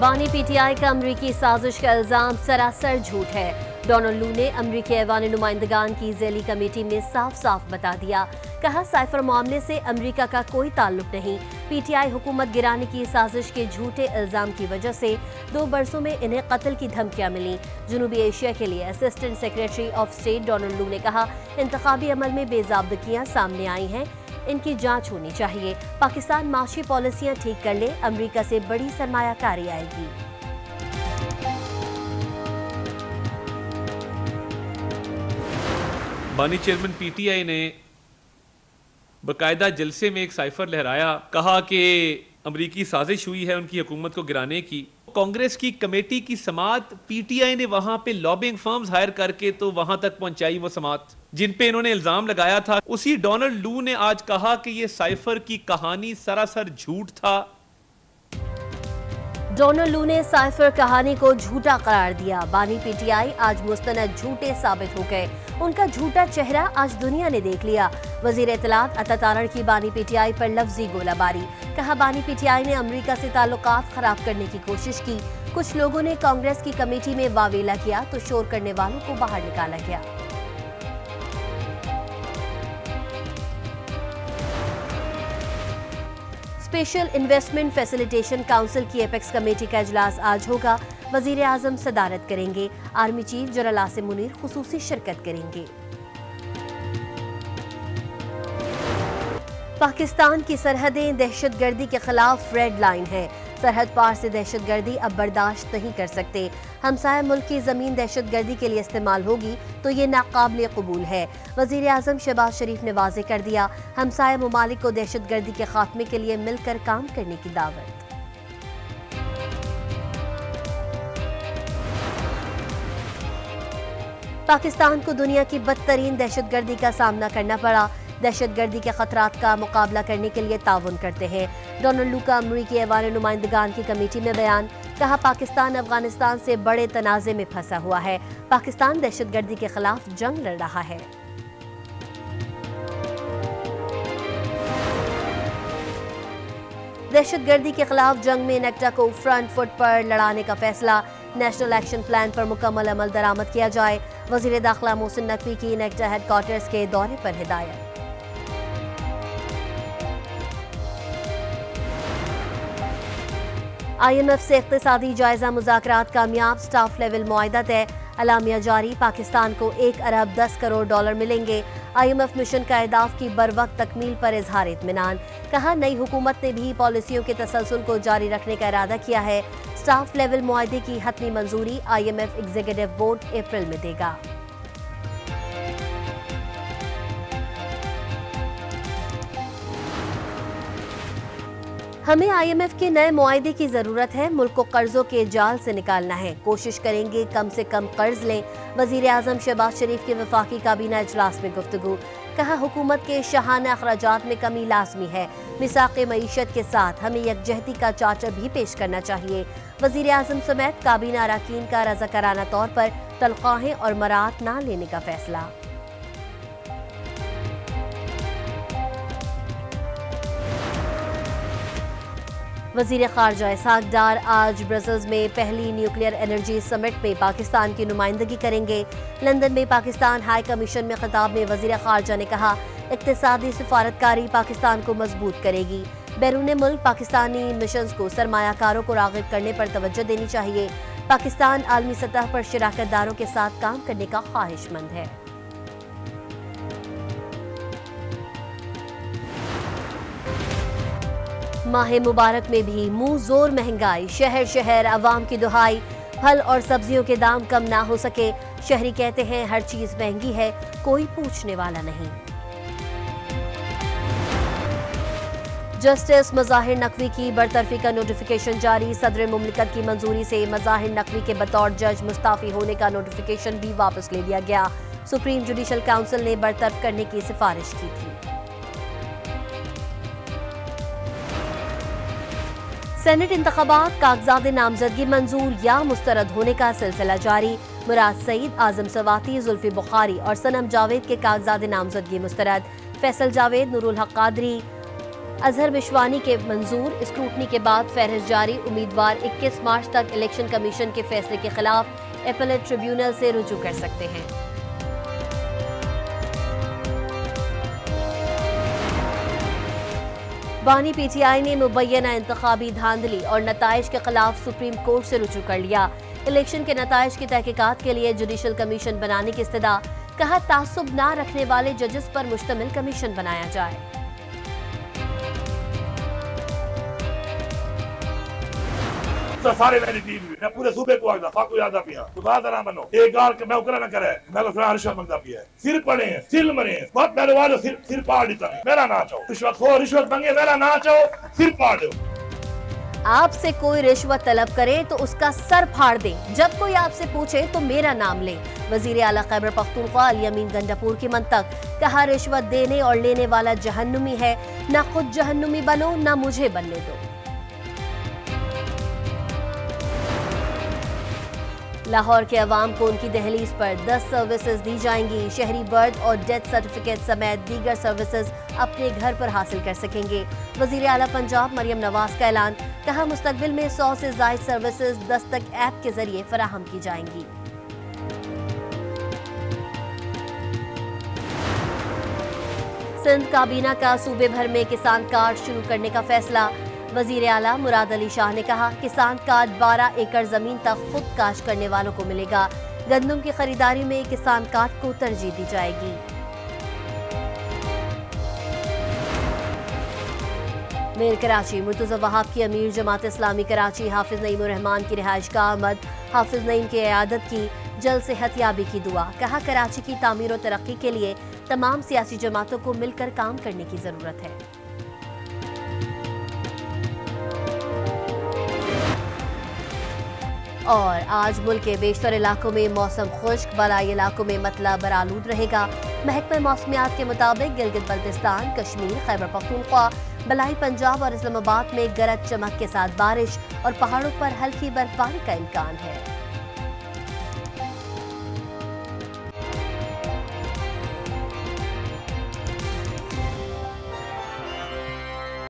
बानी पीटीआई का अमरीकी साजिश का इल्ज़ाम सरासर झूठ है। डोनाल्ड लू ने अमरीकी ऐवान नुमाइंदगान की जैली कमेटी में साफ़ साफ़ बता दिया। कहा, साइफर मामले से अमेरिका का कोई ताल्लुक नहीं। पीटीआई हुकूमत गिराने की साजिश के झूठे इल्ज़ाम की वजह से दो बरसों में इन्हें कत्ल की धमकियाँ मिली। जनूबी एशिया के लिए assistant secretary of state Donald Lu ने कहा इंतबी अमल में बेजाबदगियाँ सामने आई हैं। इनकी जाँच होनी चाहिए। पाकिस्तान माशी पॉलिसियाँ ठीक कर ले, अमेरिका से बड़ी सरमायाकारी आएगी। बानी चेयरमैन पीटीआई ने बकायदा जलसे में एक साइफर लहराया, कहा कि अमरीकी साजिश हुई है उनकी हुकूमत को गिराने की। कांग्रेस की कमेटी की समात, पीटीआई ने वहाँ पे लॉबिंग फर्म्स हायर करके तो वहाँ तक पहुंचाई वो समात। जिन पे इन्होंने इल्ज़ाम लगाया था, उसी डोनाल्ड लू ने आज कहा कि ये साइफर की कहानी सरासर झूठ था। डोनाल्ड लू ने साइफर कहानी को झूठा करार दिया। बानी पीटीआई आज मुस्तनद झूठे साबित हो गए। उनका झूठा चेहरा आज दुनिया ने देख लिया। वज़ीर इतलात अतारण की बानी पीटीआई पर लफ्जी गोलाबारी। कहा, बानी पीटीआई ने अमेरिका से ताल्लुकात खराब करने की कोशिश की। कुछ लोगों ने कांग्रेस की कमेटी में वावेला किया तो शोर करने वालों को बाहर निकाला गया। स्पेशल इन्वेस्टमेंट फैसिलिटेशन काउंसिल की एपेक्स कमेटी का इजलास आज होगा। वज़ीर आज़म सदारत करेंगे। Army chief general Asim Munir खसूसी शिरकत करेंगे। पाकिस्तान की सरहदें दहशत गर्दी के खिलाफ रेड लाइन है। सरहद पार से दहशत गर्दी अब बर्दाश्त नहीं कर सकते। हमसाय मुल्क की ज़मीन दहशत गर्दी के लिए इस्तेमाल होगी तो ये नाकाबले कबूल है। वज़ीर अजम शहबाज शरीफ ने वाजे कर दिया हमसाया ममालिक को दहशत गर्दी के खात्मे के लिए मिलकर काम करने की दावत। पाकिस्तान को दुनिया की बदतरीन दहशत गर्दी का सामना करना पड़ा। दहशत गर्दी के खतरात का मुकाबला करने के लिए ताउन करते हैं। डोनाल्ड लू का अमरीकी ऐवान नुमाइंदगान की कमेटी में बयान, कहा पाकिस्तान अफ़गानिस्तान से बड़े तनाजे में फंसा हुआ है। पाकिस्तान दहशत गर्दी के खिलाफ जंग लड़ रहा है। दहशत गर्दी के खिलाफ जंग में नेक्टा को फ्रंट फुट पर लड़ाने का फैसला। नेशनल एक्शन प्लान पर मुकम्मल अमल दरामद किया जाए। वज़ीर दाखिला मोहसिन नकवी की नेक्टा हेडक्वार्टर्स के दौरे पर हिदायत। आईएमएफ से इकतदी जायजा मुजाकर कामयाब स्टाफ लेवल मुआदा तय अलामिया जारी, पाकिस्तान को एक अरब दस करोड़ डॉलर मिलेंगे। आईएमएफ मिशन का अहदाफ की बर वक्त तकमील पर इजहार इतमान कहा, नई हुकूमत ने भी पॉलिसियों के तसलसल को जारी रखने का इरादा किया है। स्टाफ लेवल मुआदे की हतमी मंजूरी I M F executive board अप्रैल में देगा। हमें आईएमएफ के नए मुआदे की ज़रूरत है। मुल्क को कर्जों के जाल से निकालना है। कोशिश करेंगे कम से कम कर्ज लें। वज़ीर आज़म शहबाज शरीफ के वफाकी काबीना अजलास में गुफ्तु कहा, हुकूमत के शहाना अखराज में कमी लाजमी है। मिसाक मीशत के साथ हमें यकजहती का चार्टर भी पेश करना चाहिए। वज़ीर आज़म समेत काबीना अरकान का रजा कराना तौर पर तनख्वाहें और मरात ना लेने का फैसला। वज़ीर खारजा इसहाक डार आज ब्रसल्स में पहली न्यूक्लियर एनर्जी समिट में पाकिस्तान की नुमाइंदगी करेंगे। लंदन में पाकिस्तान हाई कमीशन में खिताब में वज़ीर खारजा ने कहा इकतदी सफारतकारी पाकिस्तान को मज़बूत करेगी। बैरून मुल्क पाकिस्तानी मिशन को सरमाकारों को रागब करने पर तवज्जो देनी चाहिए। पाकिस्तान आलमी सतह पर शराकत दारों के साथ काम करने का ख्वाहिशमंद है। माह मुबारक में भी मुँह ज़ोर महँगाई शहर शहर आवाम की दुहाई, फल और सब्जियों के दाम कम ना हो सके। शहरी कहते हैं, हर चीज़ महँगी है, कोई पूछने वाला नहीं। जस्टिस मज़ाहिर नकवी की बरतरफी का नोटिफिकेशन जारी। सदर मुमलिकत की मंजूरी से मज़ाहिर नकवी के बतौर जज मुस्ताफ़ी होने का नोटिफिकेशन भी वापस ले लिया गया। सुप्रीम जुडिशल काउंसिल ने बरतरफ करने की सिफारिश की थी। सेनेट इंतबात कागजात नामजदगी मंजूर या मुस्तरद होने का सिलसिला जारी मुराद सईद आज़म सवाती जुल्फी बुखारी और सनम जावेद के कागजात नामजदगी मुस्तरद फैसल जावेद नूरुल हक कादरी अजहर बिशवानी के मंजूर स्क्रूटनी के बाद फहरिस्त जारी उम्मीदवार 21 मार्च तक इलेक्शन कमीशन के फैसले के खिलाफ एपलेट ट्रिब्यूनल से रुजू कर सकते हैं बानी पीटीआई ने मुबैना इंतबी धांधली और नतज के खिलाफ सुप्रीम कोर्ट से रुजू कर लिया। इलेक्शन के नतज की तहकीकत के लिए जुडिशल कमीशन बनाने की इस्तः कहा तासुब ना रखने वाले जजेस पर मुश्तमिल कमीशन बनाया जाए। तो सारे मैंने टीम मैं पूरे सूबे को आखदा फाकू यादा पिया खुदा तरह मनो एक गाल के मैं उकरा ना करे मैं तो फिर रिश्वत मंगदा पिया सिर पड़े हैं सिर मरे हैं बहुत पहले वाले सिर सिर पाड़ देता मेरा ना चाहो रिश्वत खो रिश्वत मंगे मेरा ना चाहो सिर पाड़ दो आपसे कोई रिश्वत तलब करे तो उसका सर फाड़ दे। जब कोई आपसे पूछे तो मेरा नाम ले। वज़ीर अला खैबर पख्तूनख्वा अमीन गंडापुर की मंतक। कहा रिश्वत देने और लेने वाला जहन्नुमी है, ना खुद जहन्नुमी बनो, ना मुझे बनने दो। लाहौर के अवाम को उनकी दहलीज पर 10 सर्विसेज़ दी जाएँगी। शहरी बर्थ और डेथ सर्टिफिकेट समेत दीगर सर्विसेज़ अपने घर पर हासिल कर सकेंगे। वज़ीर अला पंजाब मरियम नवाज़ का ऐलान, कहा मुस्तबिल में 100 से जायद सर्विसेज़ दस्तक ऐप के ज़रिए फराहम की जाएँगी। सिंध काबीना का सूबे भर में किसान कार्ड शुरू करने का फैसला वज़ीर आला मुराद अली शाह ने कहा, किसान कार्ड 12 एकड़ ज़मीन तक खुद काश करने वालों को मिलेगा। गंदम की खरीदारी में किसान कार्ड को तरजीह दी जाएगी। मेर कराची, मुर्तजा वहाब की अमीर जमात इस्लामी कराची, हाफिज नईम रहमान की रिहाइश का आमद हाफिज नईम की अयादत की जल्द से हथियाबी की दुआ। कहा, कराची की तामीर और तरक्की के लिए तमाम सियासी जमातों को मिलकर काम करने की ज़रूरत है। और आज मुल्क के बेशतर इलाकों में मौसम खुश्क, बलाई इलाकों में मतला बरालूद रहेगा। महकमा मौसमियात के मुताबिक गिलगित बल्तिस्तान, कश्मीर, खैबर पख्तूनख्वा, बलाई पंजाब और इस्लामाबाद में गरज चमक के साथ बारिश और पहाड़ों पर हल्की बर्फबारी का इम्कान है।